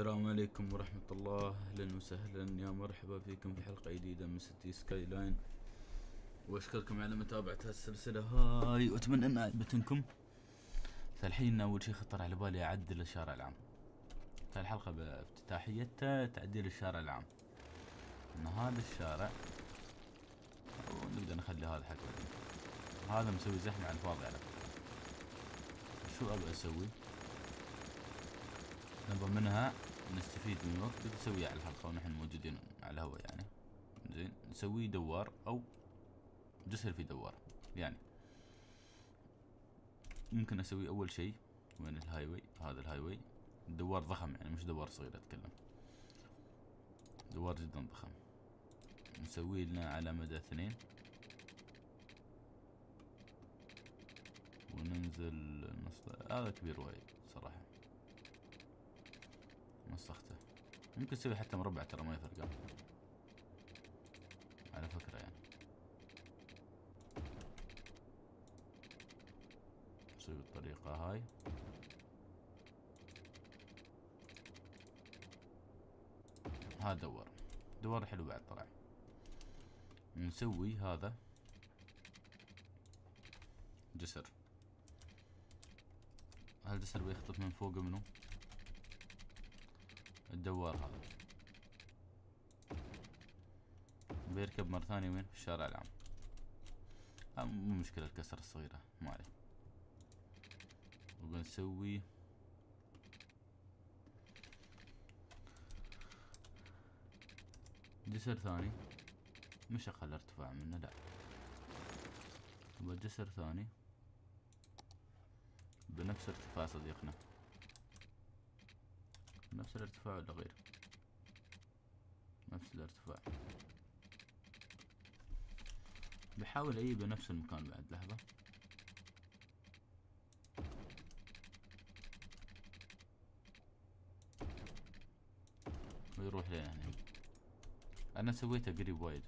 السلام عليكم ورحمة الله. أهلا وسهلا. يا مرحبا فيكم في حلقة جديدة من City Skylines وأشكركم على متابعة هالسلسلة هاي وأتمنى أن عجبتكم فالحين أول شي خطر على بالي أعدل الشارع العام. فالحلقة بافتتاحيتها تعديل الشارع العام. أن هذا الشارع ونقدر نخلي هذا حق هذا مسوي زحمة على الفاضي على فكرة. شو أبغى أسوي؟ نبغى منها نستفيد من الوقت نسويها على الحلقة ونحن موجودين على الهواء يعني. زين نسوي دوار أو جسر في دوار يعني. ممكن أسوي أول شيء وين ال highway هذا ال highway دوار ضخم يعني مش دوار صغير أتكلم. دوار جدا ضخم. نسوي لنا على مدى اثنين. وننزل نص هذا كبير وايد صراحة. مسخته ممكن تسوي حتى مربع ترى ما يفرق. على فكرة يعني. نسوي بالطريقة هاي. هذا دور دور حلو بعد طلع. نسوي هذا. جسر. هالجسر بيخطف من فوق منه الدوار هذا بيركب مرة ثانية وين؟ في الشارع العام. مو مشكلة الكسر الصغيرة ما عليه. وبنسوي جسر ثاني. مش أقل ارتفاع منه لا. وجسر ثاني. بنفس ارتفاع صديقنا. نفس الارتفاع ولا غير نفس الارتفاع. بحاول اجيبه نفس المكان بعد لحظة. ويروح هنا أنا سويته قريب وايد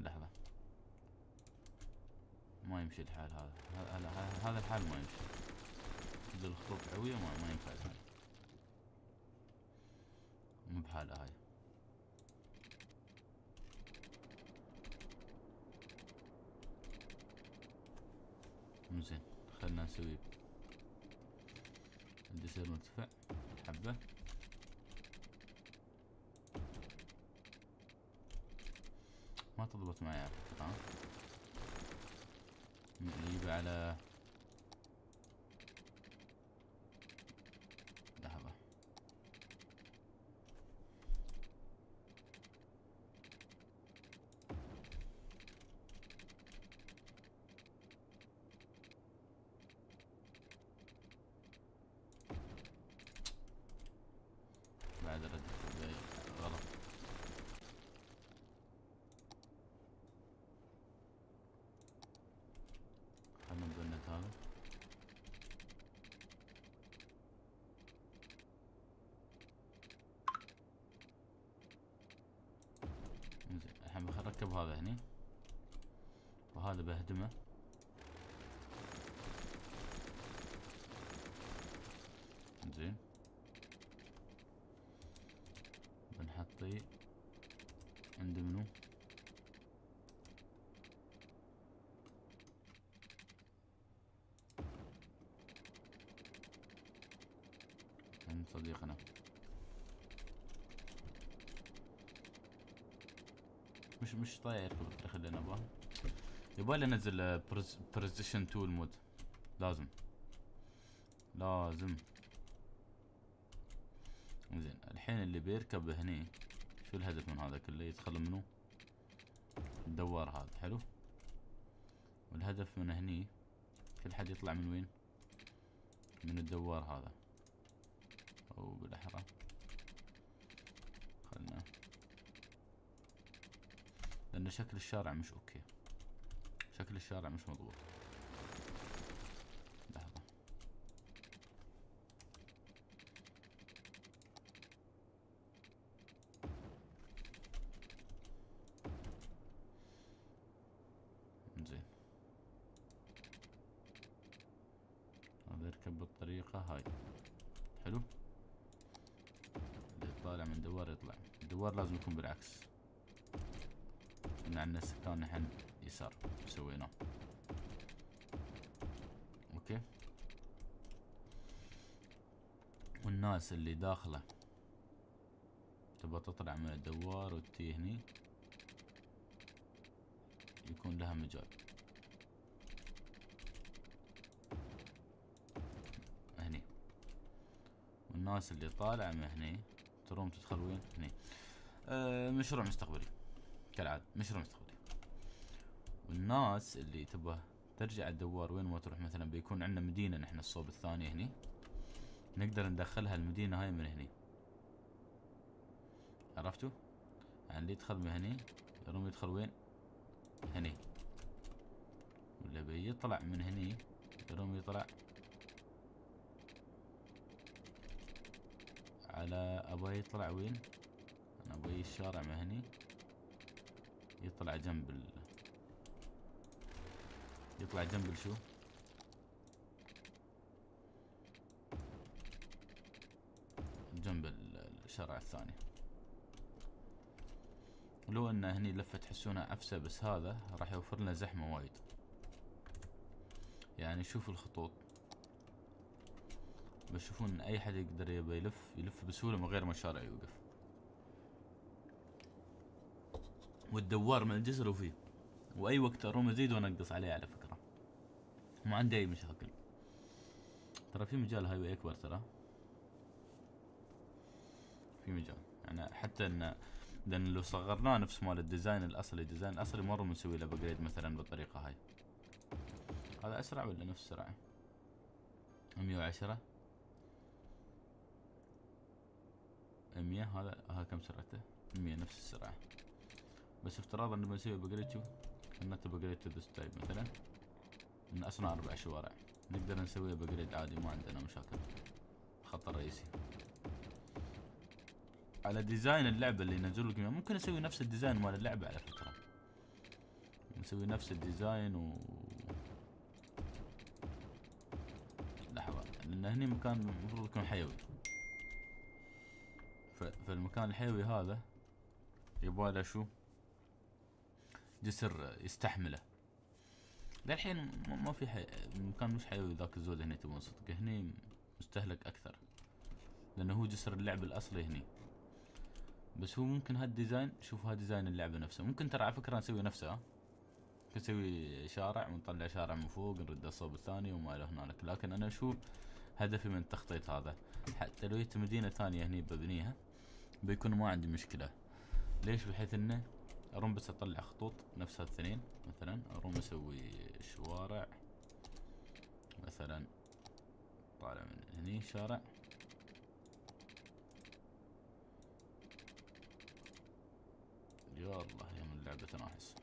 لحظة. ما يمشي الحال هذا. هذا الحال ما يمشي. اذا الخطوط قوية ما, ينفع. ثاني مو بحالة هاي. زين خلنا نسوي. الجسر مرتفع حبة. ما تضبط معي على فكرة نجيبه على بركب هذا هني. وهذا بهدمه. زين. بنحطي عند منو؟ عند صديقنا. مش طاير بالطريقة اللي نبغاها يبغالي أنزل precision tool mode لازم. لازم. زين الحين اللي بيركب هني شو الهدف من هذا كله؟ يتخلى منه الدوار هذا. حلو. والهدف من هني كل حد يطلع من وين؟ من الدوار هذا. أو بالأحرى. خلنا لأن شكل الشارع مش أوكي. شكل الشارع مش مضبوط. لحظة. زين. هذا يركب بالطريقة هاي. حلو. الدوار يطلع. الدوار لازم يكون بالعكس. إن عندنا السكان نحن يسار سويناه أوكي. والناس اللي داخله. تبغى تطلع من الدوار وتي هني. يكون لها مجال. هني. والناس اللي طالعة من هني. تروم تدخل وين؟ هني. آه مشروع مستقبلي. كالعادة مشروع مستقبلي والناس اللي تبغى ترجع الدوار وين ما تروح مثلا بيكون عندنا مدينة نحن الصوب الثاني هني. نقدر ندخلها المدينة هاي من هني. عرفتوا؟ يعني اللي يدخل من هني يروم يدخل وين؟ هني. ولا بيطلع من هني يروم يطلع على أبغى يطلع وين؟ أنا أبغى الشارع من هني. يطلع جنب ال يطلع جنب الشو جنب الشارع الثاني. لو أن هني لفة تحسونها عفسة بس هذا راح يوفر لنا زحمة وايد. يعني شوف الخطوط. بشوفون إن أي حد يقدر يبى يلف يلف بسهولة من غير ما الشارع يوقف. والدوار من الجسر وفيه وأي وقت أروم أزيد وأنقص عليه على فكرة. ما عندي أي مشاكل. ترى في مجال هاي أكبر ترى. في مجال. يعني حتى ان لأن لو صغرناه نفس مال ال design الأصلي. ال design الأصلي مره بنسوي له upgrade مثلا بالطريقة هاي. هذا أسرع ولا نفس السرعه 110 100 هذا هذا كم سرعته؟ 100 نفس السرعة. بس افتراضا إنه بنسوي upgrade شوف النت upgrade to this type مثلا. من أصنع أربع شوارع. نقدر نسوي upgrade عادي ما عندنا مشاكل. الخط الرئيسي. على design اللعبة اللي ينزلوا لكم ممكن أسوي نفس ال design مال اللعبة على فكرة. نسوي نفس ال design و لحظة. لأن هني مكان المفروض يكون حيوي. ف... فالمكان الحيوي هذا يبغى له شو؟ جسر يستحمله. للحين ما في حي... المكان مش حيوي ذاك الزود هنا تبون صدق. هني مستهلك أكثر. لأنه هو جسر اللعب الأصلي هني. بس هو ممكن هال design شوف هال design اللعبة نفسه. ممكن ترى على فكرة نسوي نفسه ممكن نسوي شارع ونطلع شارع من فوق نرد الصوب الثاني وما إلى هنالك. لكن أنا شو هدفي من التخطيط هذا؟ حتى لو جت مدينة ثانية هني ببنيها بيكون ما عندي مشكلة. ليش؟ بحيث إنه اروم بس اطلع خطوط نفس هالثنين مثلا اروم أسوي شوارع مثلا طالع من هني شارع. يا الله يا من لعبة تناحس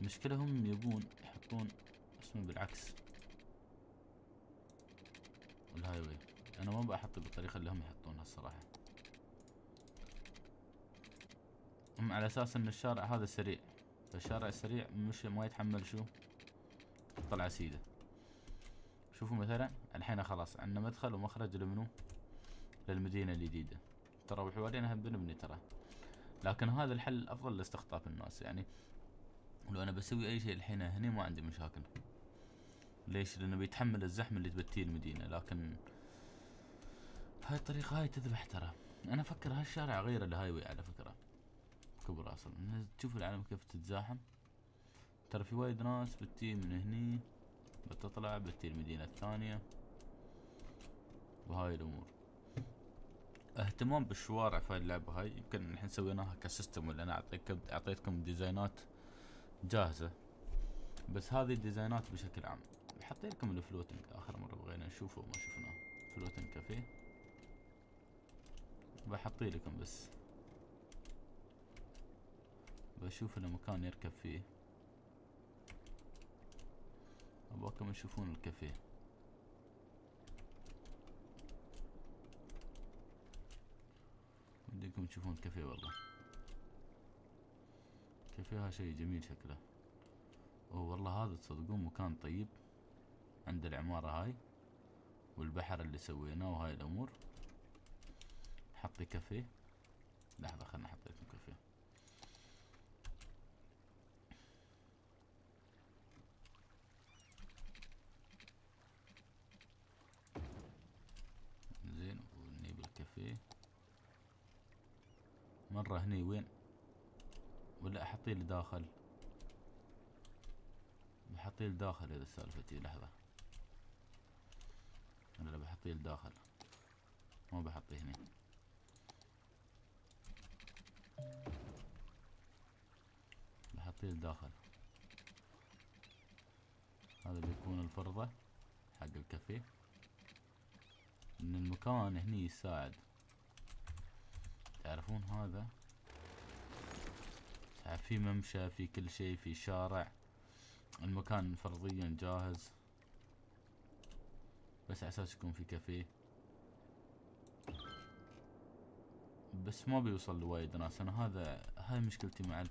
المشكلة هم يبون يحطون اسمه بالعكس. ال highway أنا ما بحطه بالطريقة اللي هم يحطونها الصراحة. على أساس إن الشارع هذا سريع. فالشارع السريع مش ما يتحمل شو؟ طلع سيدة. شوفوا مثلا الحين خلاص عندنا مدخل ومخرج لمنو؟ للمدينة الجديدة. ترى وحوالينا هم بنبني ترى. لكن هذا الحل الافضل لاستقطاب الناس. يعني لو أنا بسوي أي شيء الحين هني ما عندي مشاكل. ليش؟ لأنه بيتحمل الزحمة اللي تبتيه المدينة. لكن هاي الطريقة هاي تذبح ترى. أنا أفكر هالشارع اغيره ل highway على فكرة. كبر أصلا. تشوف العالم كيف تتزاحم. ترى في وايد ناس بتي من هني بتطلع بتي المدينة الثانية. وهاي الأمور. اهتمام بالشوارع في اللعبة هاي يمكن الحين سويناها ك system ولا أنا اعطيك أعطيتكم design ات جاهزة. بس هذه ال design ات بشكل عام. بحط لكم ال floating آخر مرة بغينا نشوفه ما شفناه. floating café. بحط لكم بس. بشوف له مكان يركب فيه. ابغاكم تشوفون الكافيه. وديكم تشوفون الكافيه والله. كافيه شيء جميل شكله. أوه والله هذا تصدقون مكان طيب عند العمارة هاي والبحر اللي سويناه وهاي الأمور. نحط كافيه. لحظة خلنا نحط لكم كافيه زين ونجيب الكافيه مرة هني وين؟ ولا أحطيه لداخل؟ بحطيه لداخل إذا سالفتي لحظة. أنا بحطيه لداخل. ما بحطيه هنا بحطيه لداخل. هذا بيكون الفرضة حق الكافيه. إن المكان هني يساعد. تعرفون هذا؟ في ممشى في كل شيء في شارع. المكان فرضيا جاهز. بس على أساس يكون في كافيه. بس ما بيوصل لوايد ناس. أنا هذا هاي مشكلتي مع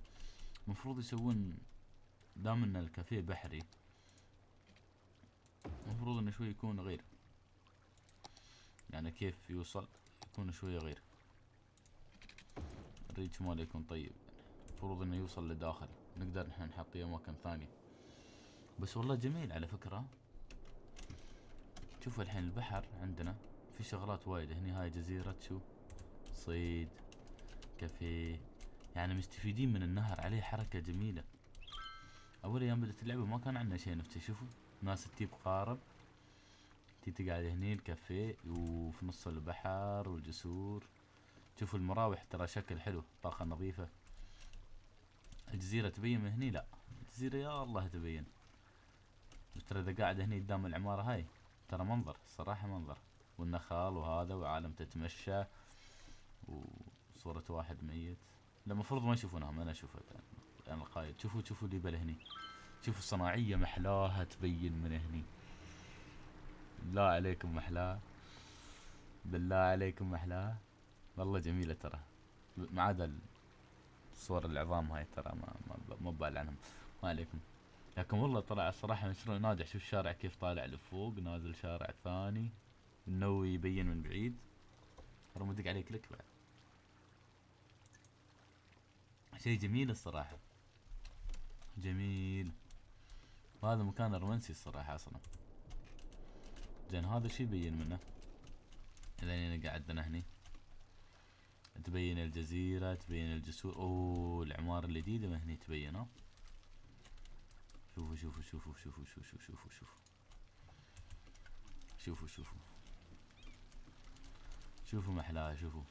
المفروض يسوون دام إن الكافيه بحري. المفروض إنه شوي يكون غير. يعني كيف يوصل؟ يكون شوية غير. الريتش ماله يكون طيب. المفروض إنه يوصل لداخل. نقدر نحن نحطيه أماكن ثانية. بس والله جميل على فكرة. شوفوا الحين البحر عندنا في شغلات وايد. هني هاي جزيرة شو؟ صيد كافيه. يعني مستفيدين من النهر. عليه حركة جميلة. أول أيام بدت اللعبة ما كان عندنا شيء نفسه شوفوا ناس تجيب قارب. تي تقعد هني الكافيه وفي نص البحر والجسور. شوفوا المراوح ترى شكل حلو طاقة نظيفة. الجزيرة تبين من هني؟ لا. الجزيرة يا الله تبين. ترى إذا قاعد هني قدام العمارة هاي ترى منظر صراحة منظر. والنخال وهذا وعالم تتمشى وصورة واحد ميت. المفروض ما يشوفونها أنا اشوفها أنا القايد شوفوا شوفوا اللي بل هني. شوفوا الصناعية محلاها تبين من هني. بالله عليكم محلاها. بالله عليكم محلاها. والله جميلة ترى. ما عدا الصور العظام هاي ترى ما ما ما ببال عنهم. ما عليكم. لكن والله طلع الصراحة مشروع ناجح. شوف الشارع كيف طالع لفوق نازل شارع ثاني. النووي يبين من بعيد. ترى مدق عليه كليك بعد. شيء جميل الصراحة. جميل. هذا مكان رومانسي الصراحة أصلا. زين هذا شي يبين منه. اذا انا قعدنا هني. تبين الجزيرة تبين الجسور. أوه العمارة الجديدة ما هني تبين ها شوفوا شوفوا شوفوا شوفوا شوفوا شوفوا شوفوا. شوفوا شوفوا. شوفوا محلاها شوفوا.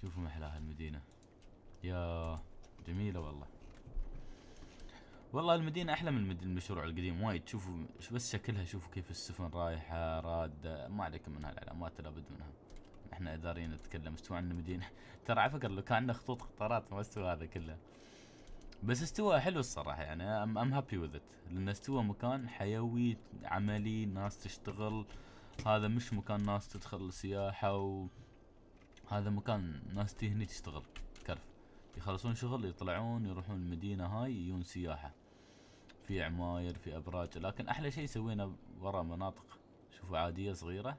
شوفوا محلاها المدينة. يا جميلة والله. والله المدينة أحلى من المشروع القديم وايد. شوفوا بس شكلها شوفوا كيف السفن رايحة رادة. ما عليكم من هالعلامات لابد منها. إحنا إداريين نتكلم استوى عن المدينة. ترى على فكرة لو كان عندنا خطوط قطارات ما استوى هذا كله. بس استوى حلو الصراحة يعني I'm I'm happy with it لأن استوى مكان حيوي عملي ناس تشتغل. هذا مش مكان ناس تدخل سياحة و هذا مكان ناس تهني تشتغل. كرف. يخلصون شغل يطلعون يروحون المدينة هاي يجون سياحة. في عماير في أبراج. لكن أحلى شيء سوينا ورا مناطق. شوفوا عادية صغيرة.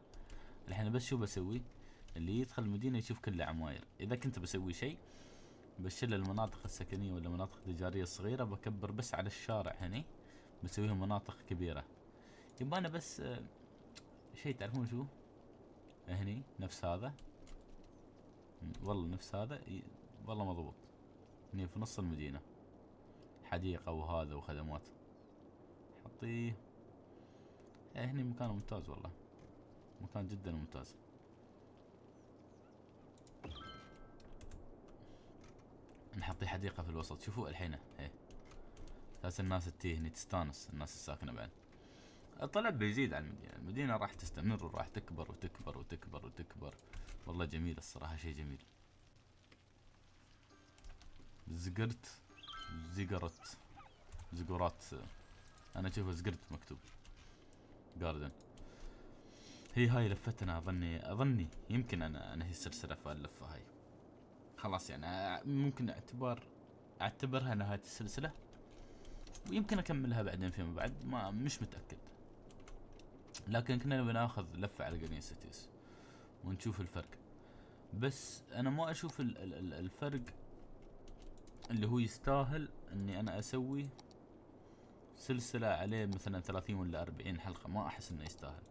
الحين بس شو بسوي؟ اللي يدخل المدينة يشوف كله عماير إذا كنت بسوي شيء بشيل المناطق السكنية ولا مناطق تجارية صغيرة بكبر بس على الشارع هني بسويهم مناطق كبيرة. يبانا بس آه، شيء تعرفون شو؟ هني نفس هذا. والله نفس هذا. والله مضبوط. هني في نص المدينة. حديقة وهذا وخدمات. حطيه. إيه، هني مكان ممتاز والله. مكان جدا ممتاز. نحطي حديقة في الوسط. شوفوا الحين. إيه. أساس الناس تتيه هني تستانس. الناس الساكنة بعد. الطلب بيزيد على المدينة. المدينة راح تستمر وراح تكبر وتكبر وتكبر وتكبر. والله جميل الصراحة شيء جميل. زقرت. زقرت. زقرات. أنا اشوفه زقرت مكتوب. جاردن هي هاي لفتنا. اظني أظني يمكن أنا انهي السلسلة في اللفة هاي. خلاص يعني ممكن أعتبر أعتبرها نهاية السلسلة ويمكن أكملها بعدين فيما بعد ما مش متأكد. لكن كنا نبي ناخذ لفة على Green Cities ونشوف الفرق. بس أنا ما أشوف ال- ال- ال- الفرق اللي هو يستاهل إني أنا أسوي سلسلة عليه مثلا ثلاثين ولا أربعين حلقة ما أحس إنه يستاهل.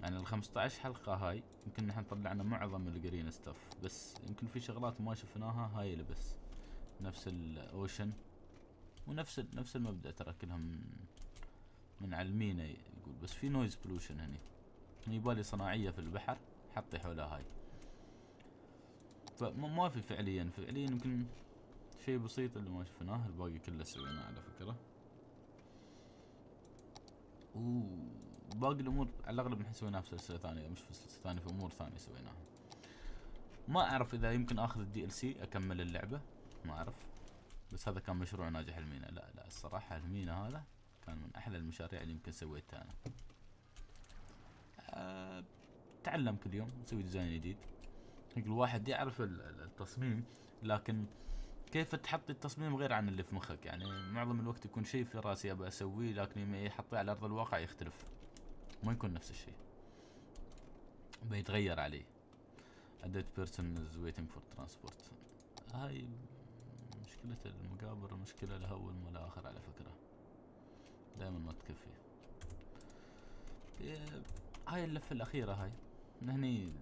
يعني ال 15 حلقة هاي يمكن نحن طلعنا معظم ال green stuff بس يمكن في شغلات ما شفناها هاي اللي بس نفس ال ocean ونفس نفس المبدأ ترى كلها من علمينا يقول بس في noise pollution هني. يبالي صناعية في البحر حطي حولها هاي. فما ما في فعليا فعليا يمكن شيء بسيط اللي ما شفناه الباقي كله سويناه على فكرة. وباقي الأمور على الأغلب نحن سويناها في سلسله ثانية مش في سلسله ثانية في أمور ثانية سويناها. ما أعرف إذا يمكن آخذ ال DLC أكمل اللعبة ما أعرف. بس هذا كان مشروع ناجح المينا. لا لا الصراحة المينا هذا كان من أحلى المشاريع اللي يمكن سويتها أنا. أه تعلم كل يوم نسوي design جديد. الواحد يعرف ال- ال- التصميم لكن كيف تحط التصميم غير عن اللي في مخك؟ يعني معظم الوقت يكون شيء في راسي أبى أسويه لكن يحطيه على أرض الواقع يختلف. ما يكون نفس الشيء. بيتغير عليه. A person is waiting for transport. هاي مشكلة المقابر مشكلة لها أول لها آخر على فكرة. دائما ما تكفي. إيه، هاي اللفة الأخيرة هاي. من هني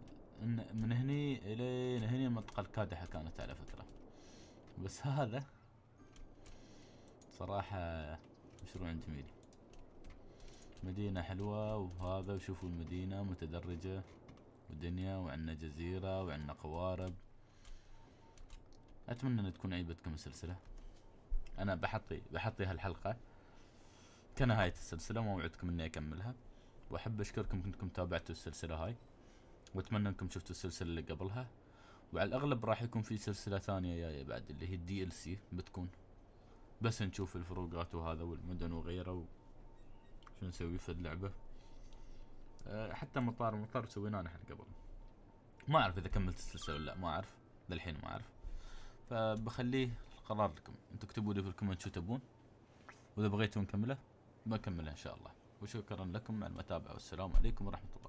من هني إلين هني المنطقة الكادحة كانت على فكرة. بس هذا صراحة مشروع جميل. مدينة حلوة وهذا وشوفوا المدينة متدرجة ودنيا وعندنا جزيرة وعندنا قوارب. أتمنى أن تكون عيبتكم السلسلة أنا بحطي بحطي هالحلقة كنهاية السلسلة ما وعدتكم إني أكملها. وأحب أشكركم إنكم تابعتوا السلسلة هاي وأتمنى إنكم شفتوا السلسلة اللي قبلها. وعلى الأغلب راح يكون في سلسلة ثانية جاية بعد اللي هي ال DLC بتكون. بس نشوف الفروقات وهذا والمدن وغيره. شو نسوي في اللعبة؟ أه حتى مطار مطار سويناه نحن قبل. ما أعرف إذا كملت السلسلة ولا لا ما أعرف. للحين ما أعرف. فبخليه القرار لكم. أنتوا اكتبوا لي في ال comment شو تبون. وإذا بغيتوا نكمله بكملها إن شاء الله. وشكرا لكم على المتابعة والسلام عليكم ورحمة الله.